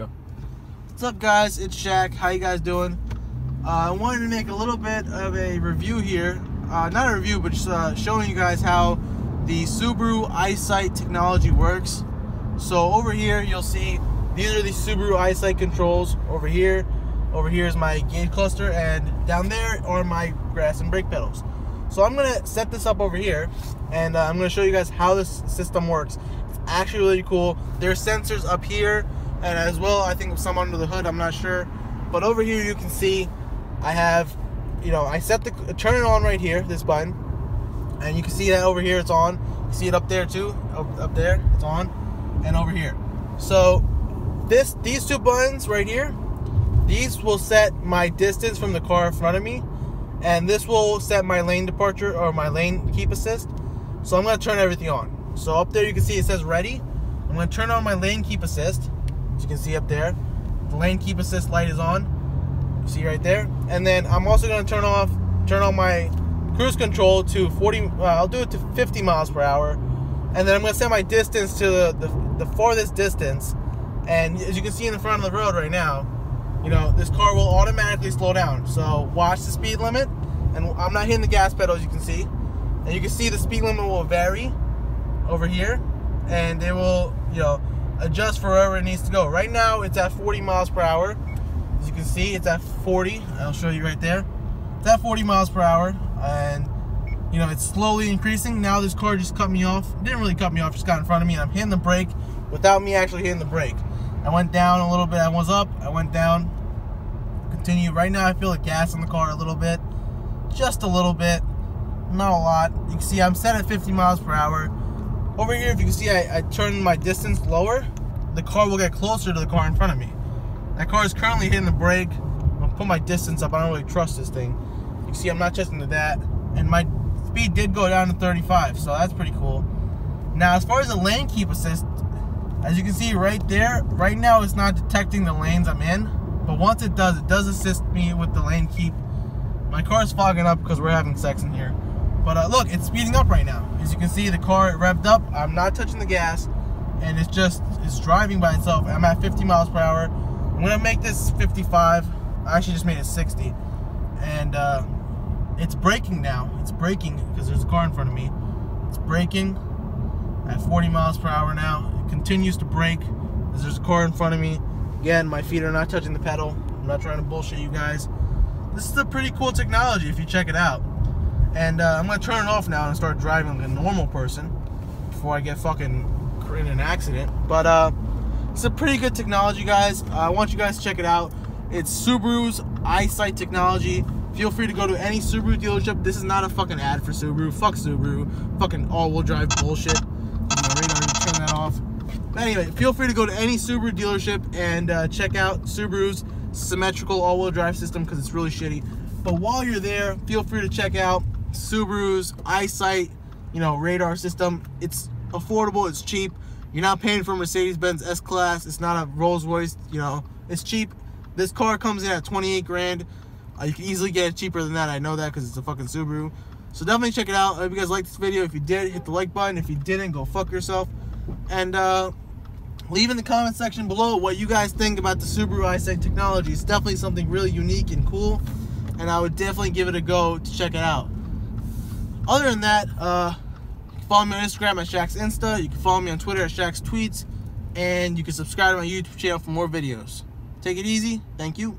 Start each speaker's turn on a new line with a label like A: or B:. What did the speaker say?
A: Go.
B: What's up, guys? It's Shack. How you guys doing? Uh, I wanted to make a little bit of a review here. Uh, not a review, but just uh, showing you guys how the Subaru EyeSight technology works. So over here, you'll see these are the Subaru EyeSight controls. Over here, over here is my gauge cluster, and down there are my gas and brake pedals. So I'm gonna set this up over here, and uh, I'm gonna show you guys how this system works. It's actually really cool. There's sensors up here, and as well, I think some under the hood. I'm not sure, but over here you can see I have, you know, I set the turn it on right here, this button, and you can see that over here it's on. You see it up there too, up, up there, it's on, and over here. So this these two buttons right here, these will set my distance from the car in front of me, and this will set my lane departure or my lane keep assist. So I'm gonna turn everything on. So up there you can see it says ready. I'm gonna turn on my lane keep assist. As you can see up there, the lane keep assist light is on. You see right there. And then I'm also gonna turn off, turn on my cruise control to 40. Uh, I'll do it to 50 miles per hour, and then I'm gonna set my distance to the, the, the farthest distance. And as you can see in the front of the road right now, you know this car will automatically slow down. So watch the speed limit, and I'm not hitting the gas pedal as you can see, and you can see the speed limit will vary over here, and it will you know adjust for wherever it needs to go. Right now it's at 40 miles per hour. As you can see, it's at 40. I'll show you right there. It's at 40 miles per hour, and you know it's slowly increasing. Now this car just cut me off. It didn't really cut me off, just got in front of me, and I'm hitting the brake without me actually hitting the brake. I went down a little bit. I was up. I went down. Continue. Right now, I feel the gas in the car a little bit, just a little bit, not a lot. You can see I'm set at 50 miles per hour. Over here, if you can see, I, I turn my distance lower. The car will get closer to the car in front of me. That car is currently hitting the brake. Gonna put my distance up. I don't really trust this thing. You can see I'm not testing to that, and my speed did go down to 35, so that's pretty cool. Now, as far as the lane keep assist, as you can see right there, right now it's not detecting the lanes I'm in, but once it does, it does assist me with the lane keep. My car is fogging up because we're having sex in here. But uh, look, it's speeding up right now. As you can see, the car revved up. I'm not touching the gas, and it's just it's driving by itself. I'm at 50 miles per hour. I'm gonna make this 55. I actually just made it 60, and uh, it's braking now. It's braking because there's a car in front of me. It's braking at 40 miles per hour now. It continues to brake as there's a car in front of me. Again, my feet are not touching the pedal. I'm not trying to bullshit you guys. This is a pretty cool technology if you check it out. And uh, I'm gonna turn it off now and start driving like a normal person before I get fucking in an accident. But uh, it's a pretty good technology, guys. Uh, I want you guys to check it out. It's Subaru's EyeSight technology. Feel free to go to any Subaru dealership. This is not a fucking ad for Subaru. Fuck Subaru. Fucking all-wheel drive bullshit. Turn that off. But anyway, feel free to go to any Subaru dealership and uh, check out Subaru's symmetrical all-wheel drive system because it's really shitty. But while you're there, feel free to check out Subaru's EyeSight, you know, radar system. It's affordable, it's cheap. You're not paying for Mercedes-Benz S-Class. It's not a Rolls-Royce, you know, it's cheap. This car comes in at 28 grand. Uh, you can easily get it cheaper than that. I know that because it's a fucking Subaru. So definitely check it out. I hope you guys liked this video. If you did, hit the like button. If you didn't, go fuck yourself. And uh, leave in the comment section below what you guys think about the Subaru EyeSight technology. It's definitely something really unique and cool. And I would definitely give it a go to check it out. Other than that, uh, follow me on Instagram at Shack's Insta. You can follow me on Twitter at Shack's Tweets. And you can subscribe to my YouTube channel for more videos. Take it easy. Thank you.